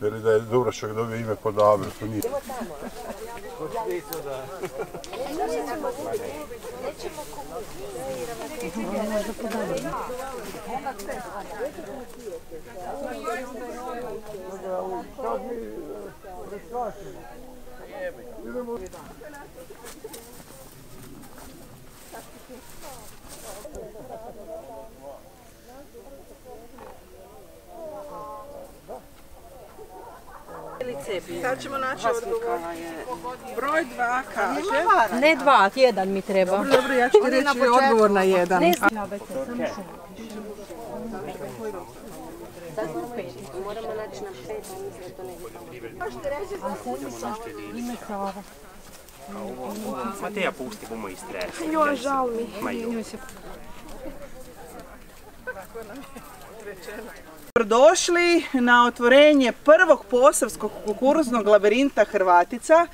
Veli da je Dubrošak dobio ime po Dabe, to nije. Sad ćemo naći odgovor. Broj dva kaže... Ne dva, jedan mi treba. Dobro, ja ću ti reći odgovor na jedan. Ne znam. Moramo naći na pet, a mislim da to ne Ime Sava. Ma te ja pusti, bomo žal mi. Ma joj. Dobrodošli na otvorenje prvog posavskog kukuruznog labirinta Hrvatica.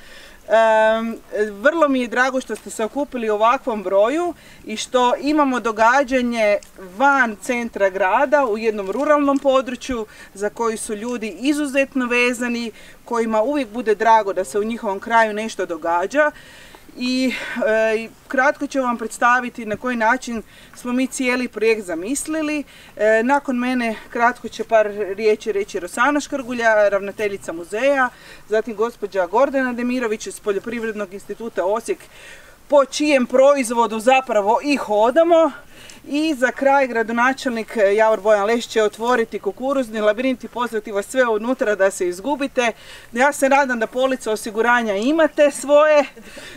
Vrlo mi je drago što ste se okupili u ovakvom broju i što imamo događanje van centra grada u jednom ruralnom području za koji su ljudi izuzetno vezani, kojima uvijek bude drago da se u njihovom kraju nešto događa i e, kratko ću vam predstaviti na koji način smo mi cijeli projekt zamislili. E, nakon mene kratko će par riječi reći Rosana Škrgulja, ravnateljica muzeja, zatim gospođa Gordana Demirović iz Poljoprivrednog instituta Osijek, po čijem proizvodu zapravo i hodamo. I za kraj gradonačelnik Javor Bojan Leš će otvoriti kukuruzni labirint i pozvati vas sve unutra da se izgubite. Ja se nadam da police osiguranja imate svoje,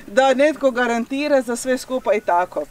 da netko garantira za sve skupa i tako.